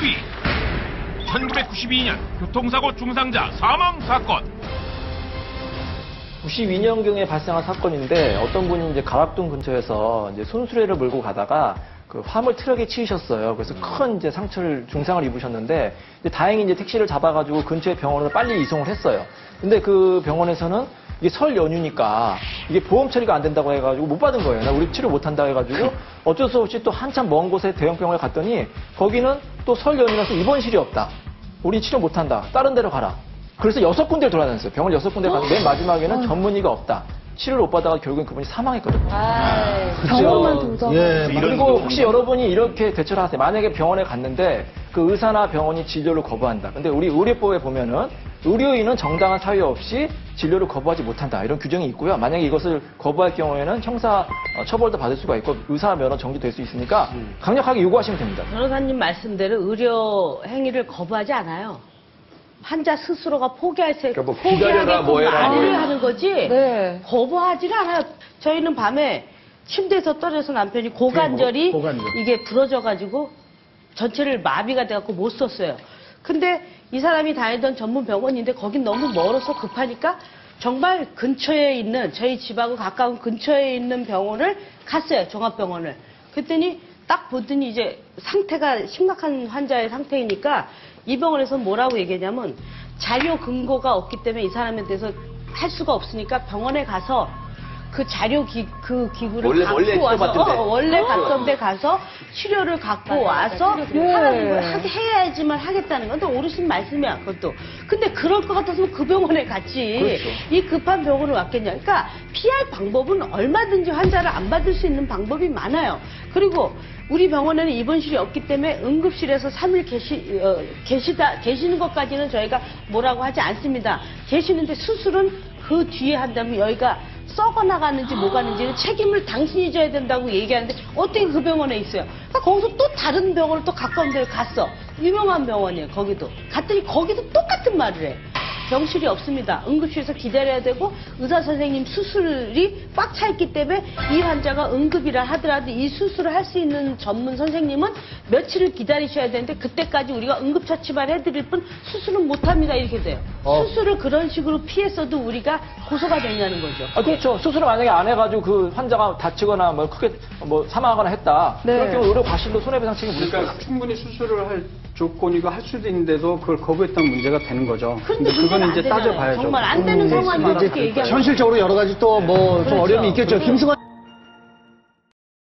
2위 1992년 교통사고 중상자 사망 사건 92년경에 발생한 사건인데 어떤 분이 이제 가락동 근처에서 이제 손수레를 몰고 가다가 그 화물 트럭에 치이셨어요. 그래서 큰 이제 상처를 중상을 입으셨는데 다행히 이제 택시를 잡아가지고 근처의 병원으로 빨리 이송을 했어요. 근데 그 병원에서는 이게 설 연휴니까 이게 보험 처리가 안 된다고 해가지고 못 받은 거예요. 나 우리 치료 못 한다 해가지고 어쩔 수 없이 또 한참 먼 곳에 대형 병원에 갔더니 거기는 또 설 연휴라서 입원실이 없다. 우리 치료 못 한다. 다른 데로 가라. 그래서 여섯 군데를 돌아다녔어요. 병원 여섯 군데 갔는데 맨 마지막에는 전문의가 없다. 치료를 못 받다가 결국엔 그분이 사망했거든요. 병원만 도서. 예, 그리고 혹시 여러분이 이렇게 대처를 하세요. 만약에 병원에 갔는데 그 의사나 병원이 진료를 거부한다. 근데 우리 의료법에 보면은 의료인은 정당한 사유 없이 진료를 거부하지 못한다. 이런 규정이 있고요. 만약에 이것을 거부할 경우에는 형사 어, 처벌도 받을 수가 있고 의사 면허 정지될 수 있으니까 강력하게 요구하시면 됩니다. 변호사님 말씀대로 의료 행위를 거부하지 않아요. 환자 스스로가 포기할 세, 그러니까 뭐 기다려라, 뭐 해라, 뭐 말을. 하는 거지. 네. 거부하지는 않아요. 저희는 밤에 침대에서 떨어져서 남편이 고관절이 고관절. 이게 부러져가지고 전체를 마비가 돼갖고 못 썼어요. 근데 이 사람이 다니던 전문 병원인데 거긴 너무 멀어서 급하니까 정말 근처에 있는 저희 집하고 가까운 근처에 있는 병원을 갔어요. 종합병원을. 그랬더니 딱 보더니 이제 상태가 심각한 환자의 상태이니까 이 병원에서 뭐라고 얘기했냐면 자료 근거가 없기 때문에 이 사람에 대해서 할 수가 없으니까 병원에 가서 그 자료 기, 그 기구를 원래- 갖고 원래 와서 데. 어, 원래 갔던 데 가서 치료를 갖고 와서 하게 해야지만 하겠다는 건 또 어르신 말씀이야 그것도. 근데 그럴 것 같았으면 그 병원에 갔지. 그렇죠. 이 급한 병원을 왔겠냐. 그러니까 피할 방법은 얼마든지 환자를 안 받을 수 있는 방법이 많아요. 그리고 우리 병원에는 입원실이 없기 때문에 응급실에서 3일 계시, 어, 계시다, 계시는 것까지는 저희가 뭐라고 하지 않습니다. 계시는데 수술은 그 뒤에 한다면 여기가 썩어나가는지 뭐 가는지는 책임을 당신이 져야 된다고 얘기하는데 어떻게 그 병원에 있어요? 그러니까 거기서 또 다른 병원을 또 가까운 데를 갔어. 유명한 병원이에요, 거기도. 갔더니 거기도 똑같은 말을 해. 병실이 없습니다. 응급실에서 기다려야 되고 의사 선생님 수술이 꽉 차 있기 때문에 이 환자가 응급이라 하더라도 이 수술을 할 수 있는 전문 선생님은 며칠을 기다리셔야 되는데 그때까지 우리가 응급처치만 해드릴 뿐 수술은 못합니다 이렇게 돼요. 어. 수술을 그런 식으로 피했어도 우리가 고소가 되냐는 거죠. 아, 그렇죠. 수술을 만약에 안 해가지고 그 환자가 다치거나 뭐 크게 뭐 사망하거나 했다. 네. 그럴 경우 의료 과실로 손해배상 책임 물릴 그러니까. 충분히 수술을 할 조건이고 할 수도 있는데도 그걸 거부했다면 문제가 되는 거죠. 근데 근데 그 거는 문제가 이제. 따져봐야죠. 정말 안 되는 음, 상황이 이제 어떻게 얘기하면 현실적으로 여러 가지 또 뭐좀 그렇죠. 어려움이 있겠죠. 김승환